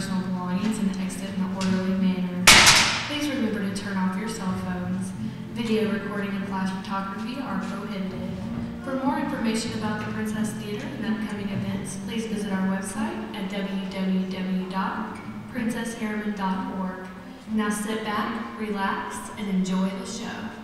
personal belongings and exit in an orderly manner. Please remember to turn off your cell phones. Video recording and flash photography are prohibited. For more information about the Princess Theatre and upcoming events, please visit our website at www.princessharriman.org. Now sit back, relax, and enjoy the show.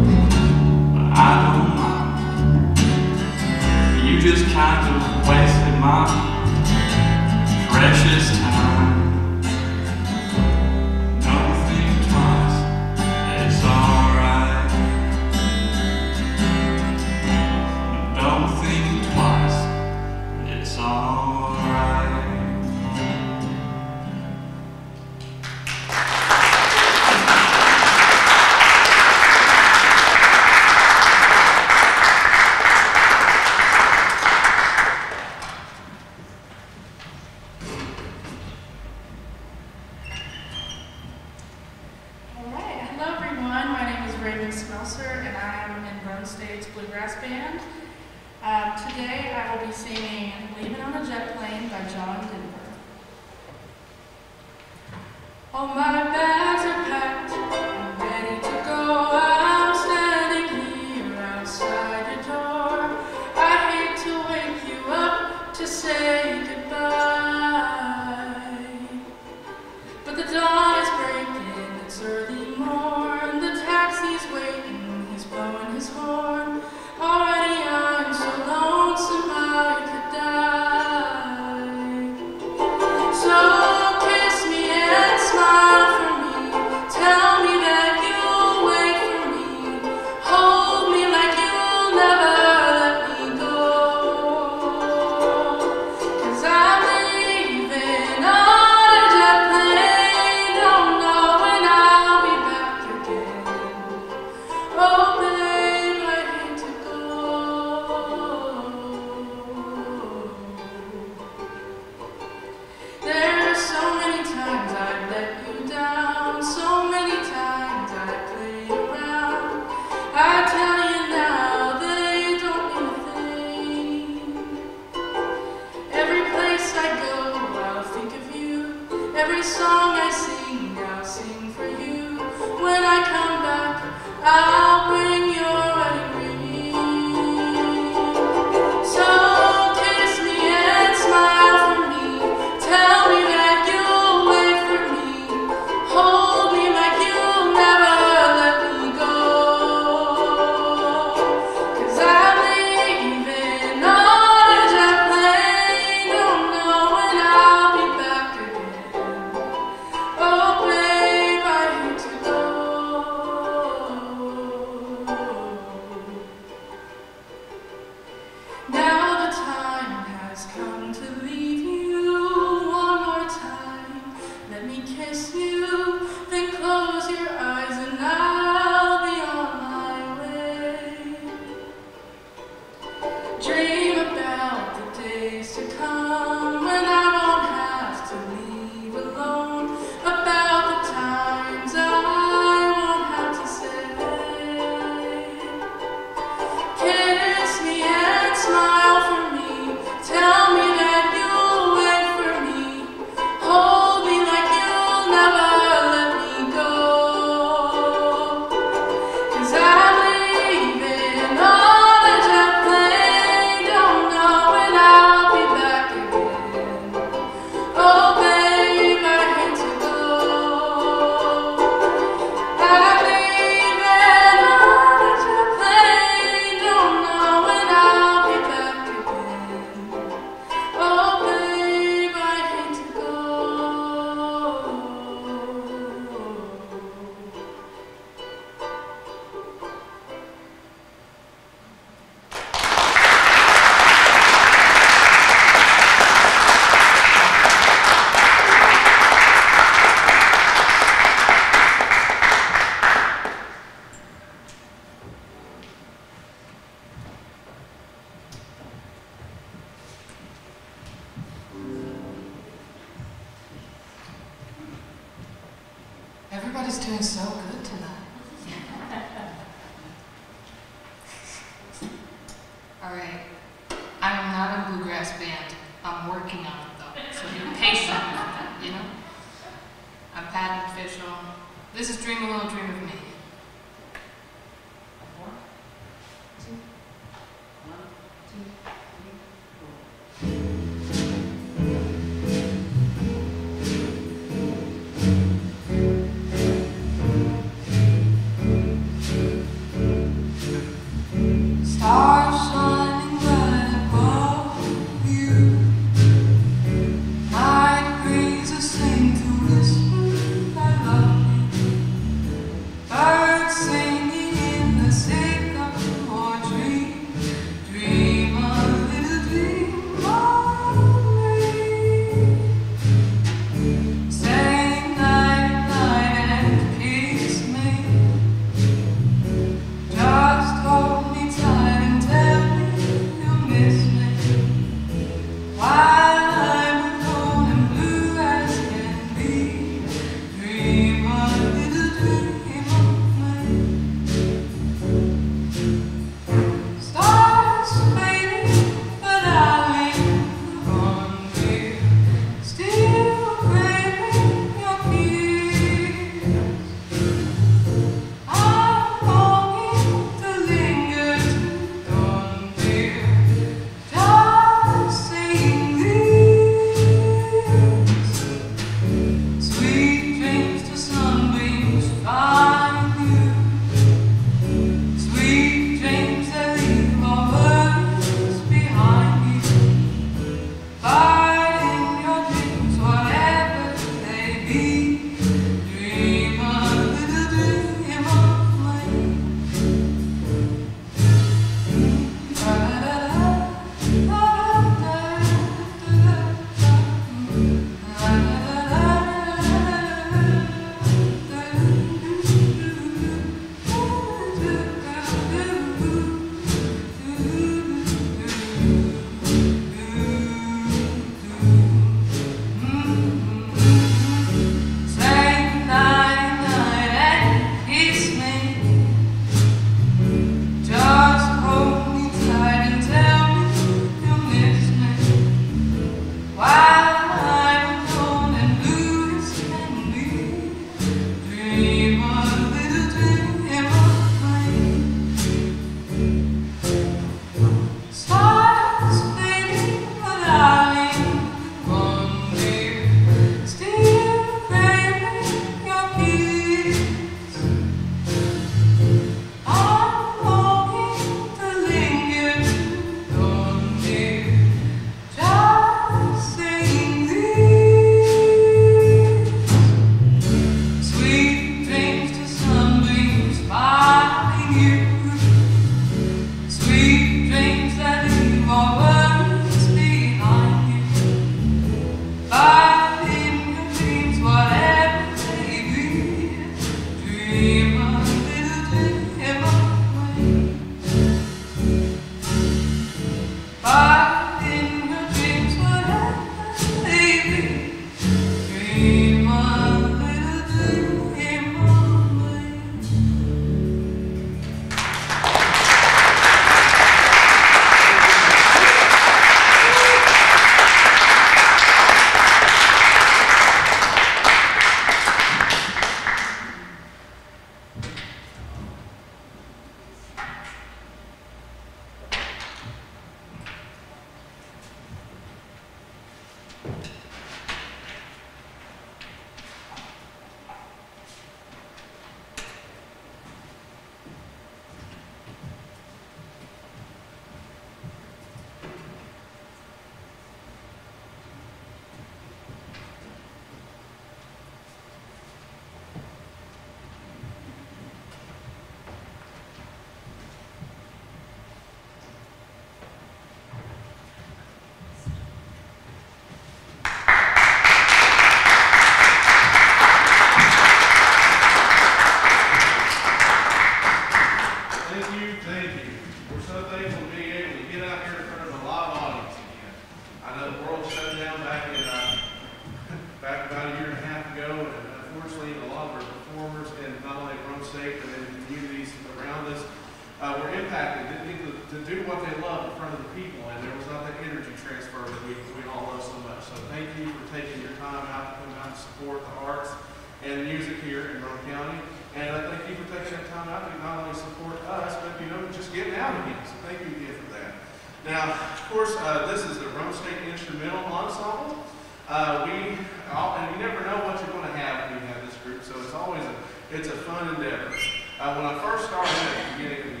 Do what they love in front of the people, and there was not that energy transfer that we, we all love so much. So thank you for taking your time out to come out and support the arts and music here in Roane County. And I thank you for taking that time out to not only support us, but, you know, just getting out again. So thank you again for that. Now, of course, uh, this is the Roane State Instrumental Ensemble. Uh, we, all, and you never know what you're going to have when you have this group, so it's always a, it's a fun endeavor. Uh, when I first started at the beginning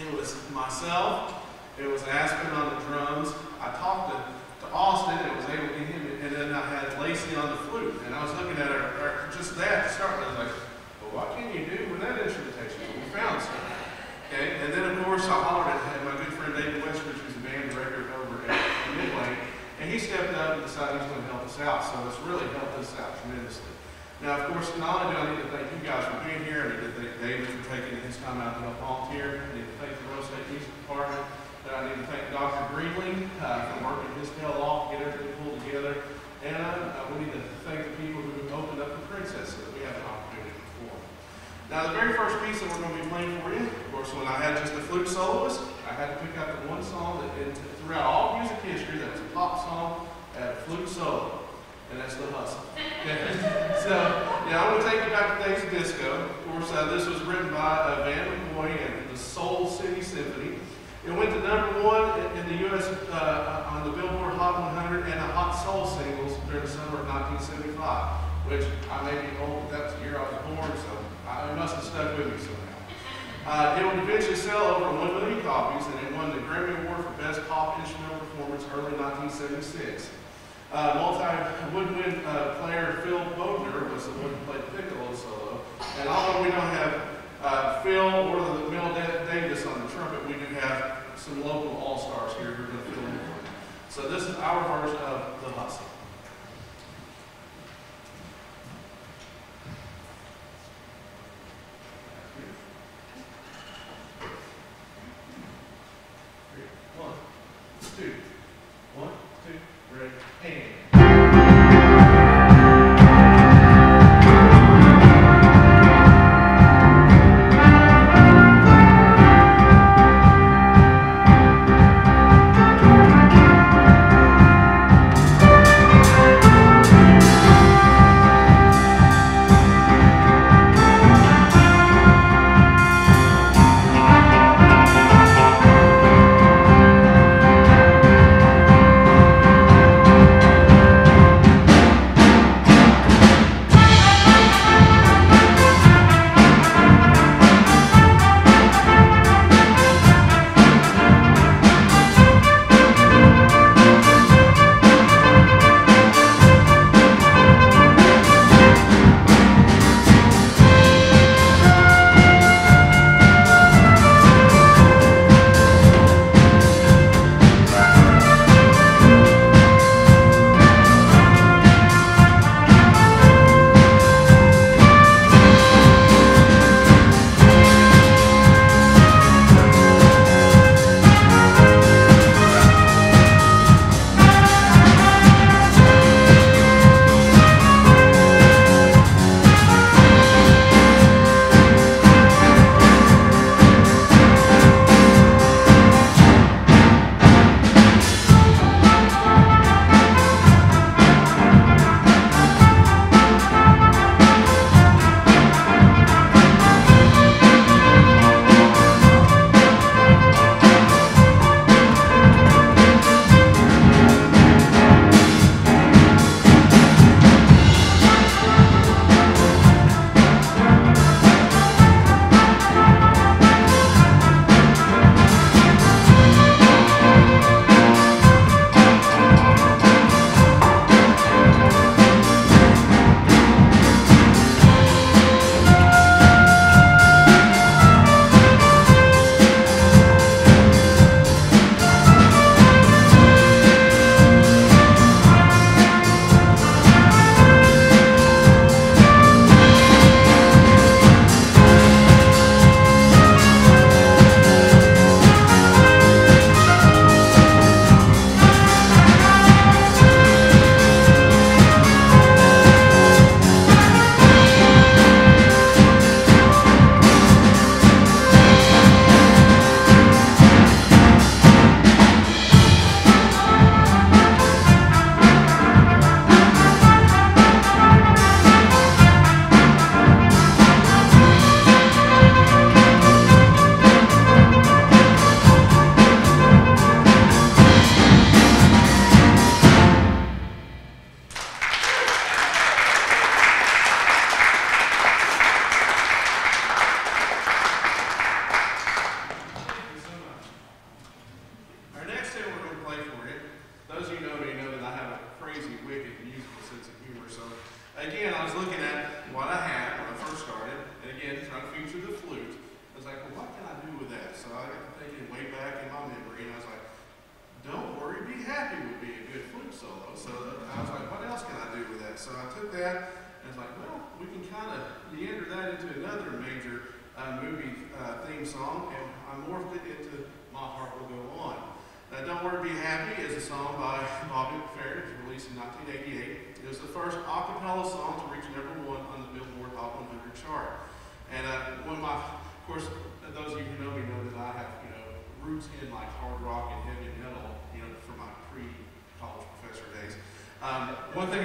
it was myself, it was Aspen on the drums. I talked to, to Austin and was able to get him, and then I had Lacey on the flute. And I was looking at her, her just that to start, and I was like, well, what can you do with that instrumentation? We found something. Okay, and then of course I hollered at my good friend David Westbridge, who's the band director over at Midway, and he stepped up and decided he was going to help us out. So it's really helped us out tremendously. Now, of course, not only do I need to thank you guys for being here, I need to thank David for taking his time out to help volunteer. I need to thank the Roane State Music Department. And I need to thank Dr. Greenling uh, for working his tail off to get everything pulled together. And uh, we need to thank the people who opened up the princess so that we have an opportunity to perform. Now, the very first piece that we're going to be playing for you, of course, when I had just a flute soloist, I had to pick out the one song that, throughout all music history, that was a pop song, had a flute solo, and that's The Hustle. So, yeah, I'm going to take you back to days of disco. Of course, uh, this was written by uh, Van McCoy and the Soul City Symphony. It went to number one in, the U.S. Uh, on the Billboard Hot 100 and the Hot Soul singles during the summer of 1975, which I may be old, but that's the year I was born, so I, it must have stuck with me somehow. Uh, it would eventually sell over 1 million copies, and it won the Grammy Award for Best Pop Instrumental Performance early 1976. Uh, multi-woodwind uh, player Phil Bodner was the one who played piccolo solo. And although we don't have uh, Phil or the Mel Da- Davis on the trumpet, we do have some local all-stars here who are going to fill in. So this is our version of The Hustle.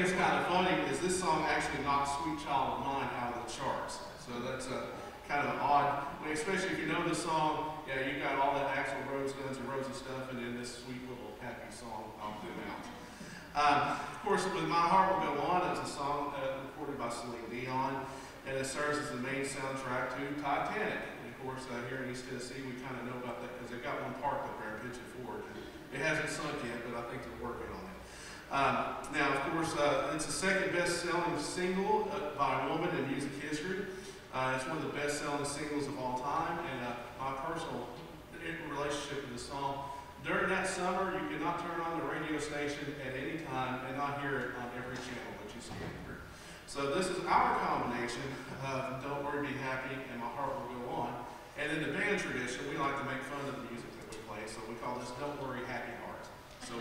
That's kind of funny is this song actually knocked Sweet Child of Mine out of the charts. So that's a kind of odd, especially if you know the song, yeah, you got all that Axl Rose, Guns N' Roses stuff, and then this sweet little happy song knocked them out. Of course, with My Heart Will Go On, it's a song uh, recorded by Celine Dion, and it serves as the main soundtrack to Titanic. And of course, uh, here in East Tennessee, we kind of know about that because they've got one parked up there in Pigeon Forge. It hasn't sunk yet, but I think they're working. Um, now, of course, uh, it's the second best-selling single uh, by a woman in music history. Uh, it's one of the best-selling singles of all time, and uh, my personal relationship with the song. During that summer, you cannot turn on the radio station at any time and not hear it on every channel that you see here. So this is our combination of Don't Worry, Be Happy, and My Heart Will Go On. And in the band tradition, we like to make fun of the music that we play, so we call this Don't Worry, Happy Heart. So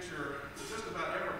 feature just about everybody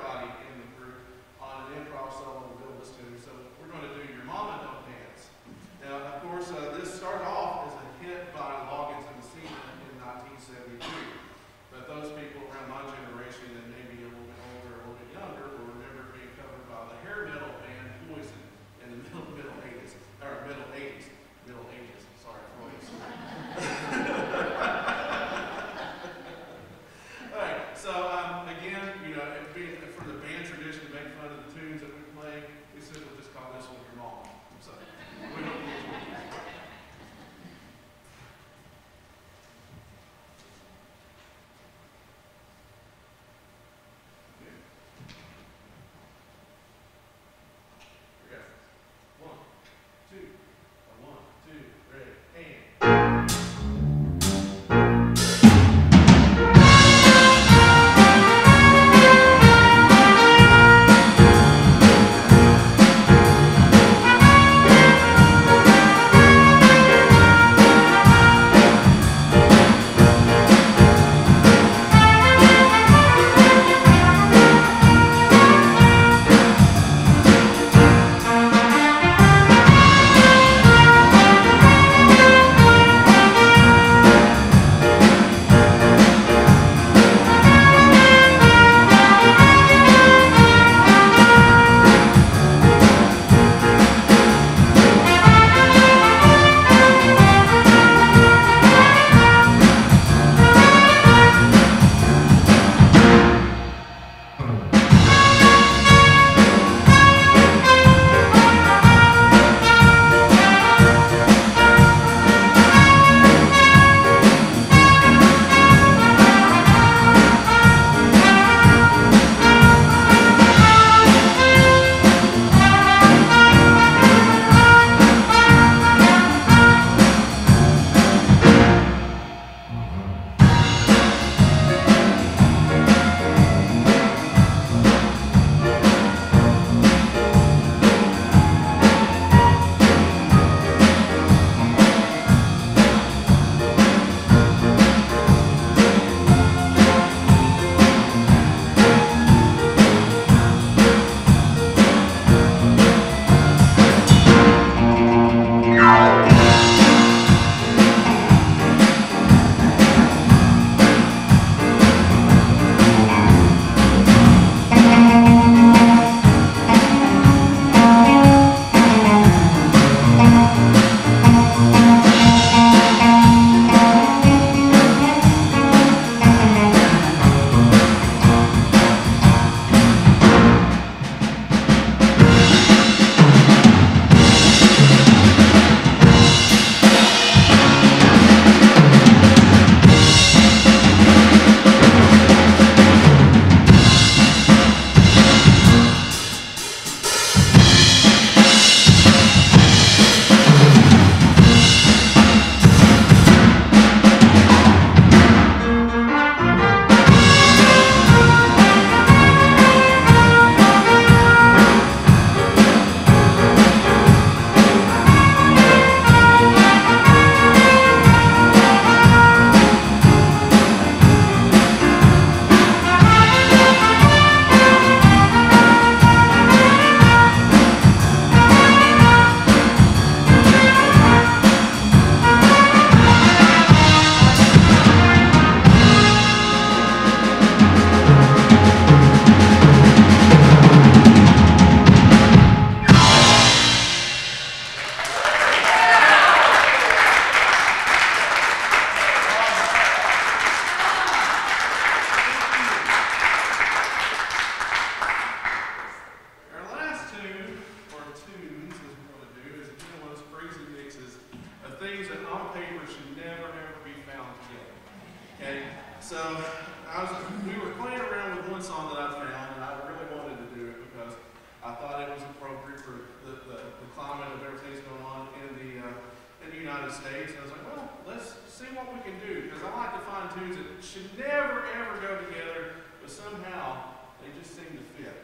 United States. And I was like, well, let's see what we can do because I like to find tunes that should never, ever go together, but somehow they just seem to fit.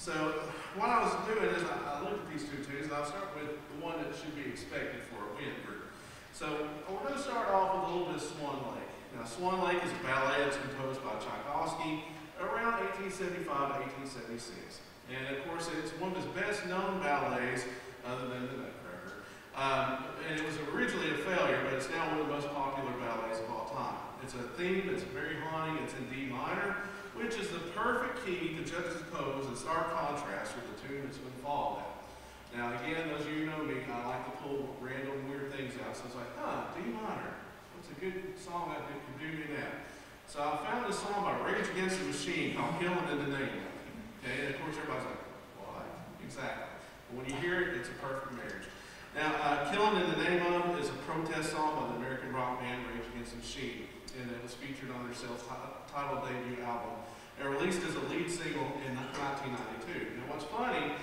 So what I was doing is I, I looked at these two tunes, and I'll start with the one that should be expected for a wind group. So we're going to start off with a little bit of Swan Lake. Now Swan Lake is a ballet that's composed by Tchaikovsky around 1875 to 1876. And of course it's one of his best known ballets other than the. Um, and it was originally a failure, but it's now one of the most popular ballets of all time. It's a theme that's very haunting. It's in D minor, which is the perfect key to juxtapose and stark contrast with the tune that's been followed at. Now again, those of you who know me, I like to pull random weird things out. So it's like, huh, D minor. What's a good song that could do me that? So I found a song by Rage Against the Machine called Killing in the Name. Okay, and of course everybody's like, what? Exactly. But when you hear it, it's a perfect marriage. Now, uh, Killing in the Name of is a protest song by the American rock band Rage Against the Machine, and it was featured on their self-titled debut album, and released as a lead single in 1992. Now, what's funny,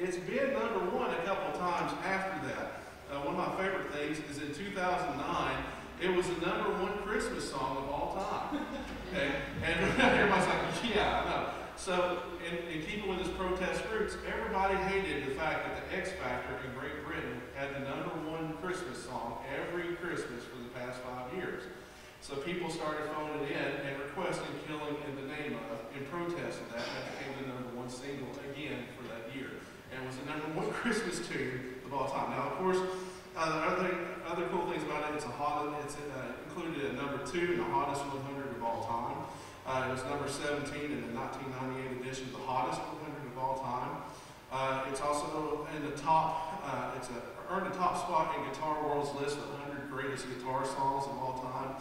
it's been number one a couple times after that. Uh, one of my favorite things is in 2009, it was the number one Christmas song of all time. Okay? And everybody's like, yeah, I know. So, in, in keeping with his protest roots, everybody hated the fact that the X Factor in Great Britain had the number one Christmas song every Christmas for the past five years. So people started phoning in and requesting Killing in the Name of in protest of that. That became the number one single again for that year. And was the number one Christmas tune of all time. Now, of course, uh, other, other cool things about it, it's a hot, it's uh, included at number two in the hottest 100 of all time. Uh, it was number 17 in the 1998 edition of the hottest 100 of all time. Uh, it's also in the top, uh, it's a, earned the top spot in Guitar World's list of 100 greatest guitar songs of all time.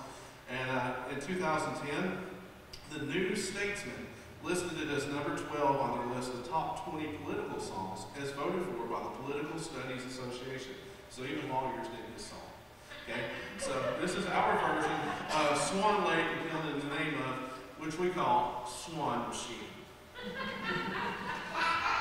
And uh, in 2010, the New Statesman listed it as number 12 on their list of top 20 political songs as voted for by the Political Studies Association. So even lawyers did this song. Okay? So this is our version of Swan Lake, in the name of, which we call Swan Machine.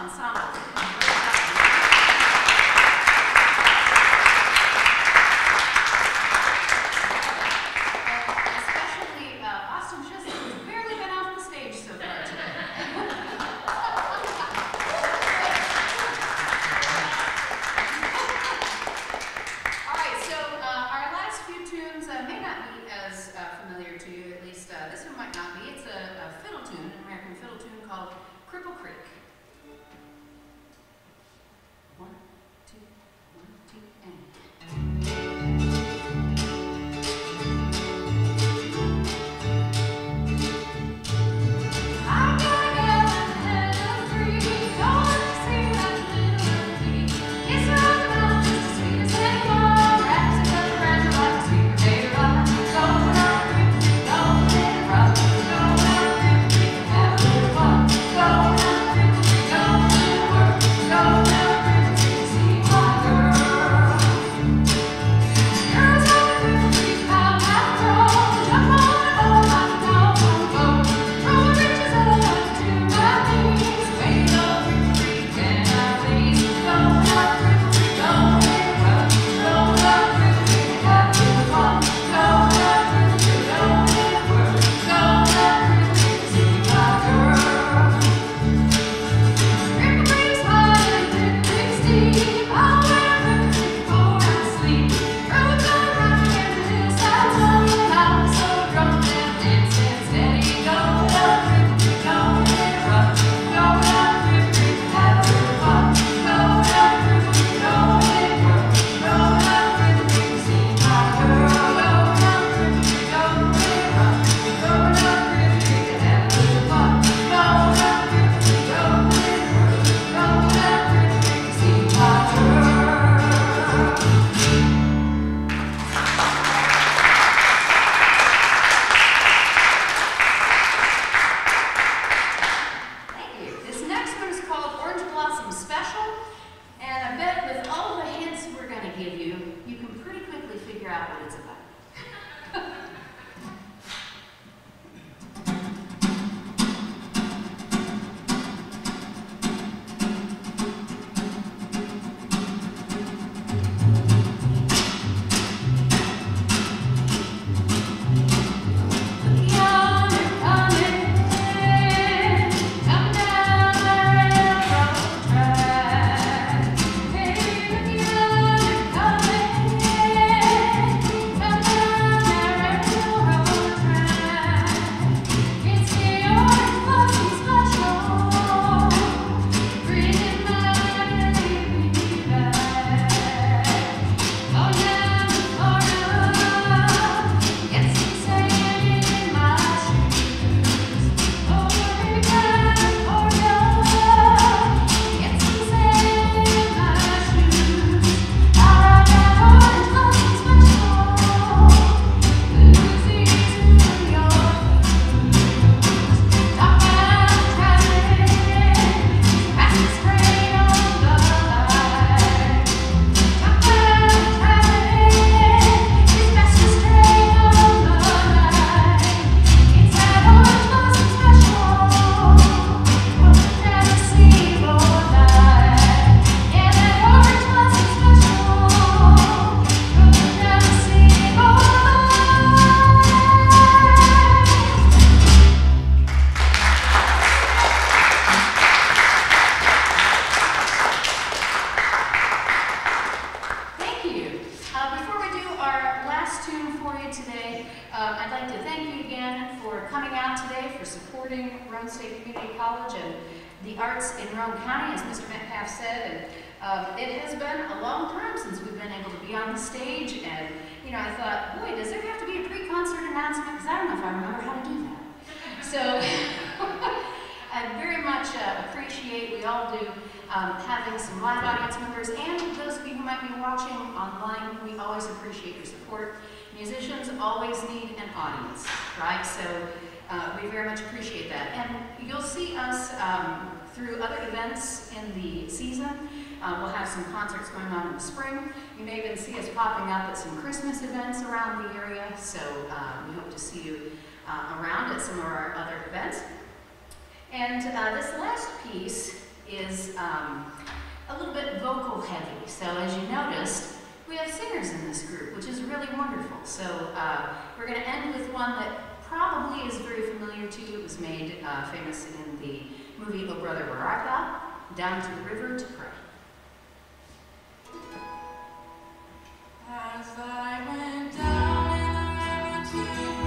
ensemble. Season. Uh, we'll have some concerts going on in the spring. You may even see us popping up at some Christmas events around the area. So uh, we hope to see you uh, around at some of our other events. And uh, this last piece is um, a little bit vocal heavy. So as you noticed, we have singers in this group, which is really wonderful. So uh, we're going to end with one that probably is very familiar to you. It was made uh, famous in the movie Oh Brother Where Art Thou, Down to the River to Pray. As I went down in the river to